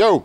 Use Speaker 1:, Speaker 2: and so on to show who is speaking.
Speaker 1: Go.